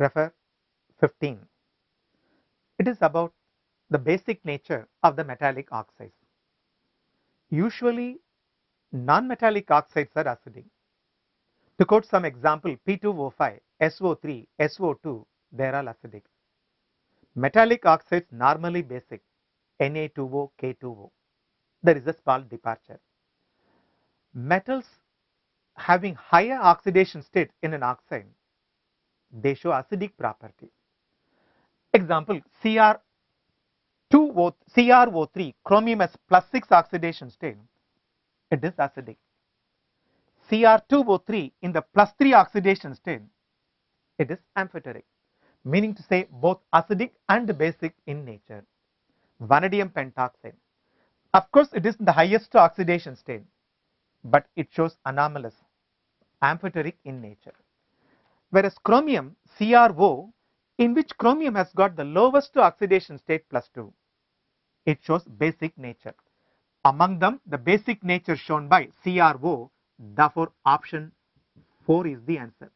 Refer 15. It is about the basic nature of the metallic oxides. Usually non-metallic oxides are acidic. To quote some example P2O5, SO3, SO2 they are all acidic. Metallic oxides normally basic Na2O, K2O. There is a small departure. Metals having higher oxidation state in an oxide they show acidic property. Example Cr2O, CrO3 chromium has plus 6 oxidation state it is acidic. Cr2O3 in the plus 3 oxidation state it is amphoteric meaning to say both acidic and basic in nature. Vanadium pentoxide of course it is the highest oxidation state but it shows anomalous amphoteric in nature. Whereas chromium CRO in which chromium has got the lowest oxidation state plus 2 it shows basic nature. Among them the basic nature shown by CRO therefore option 4 is the answer.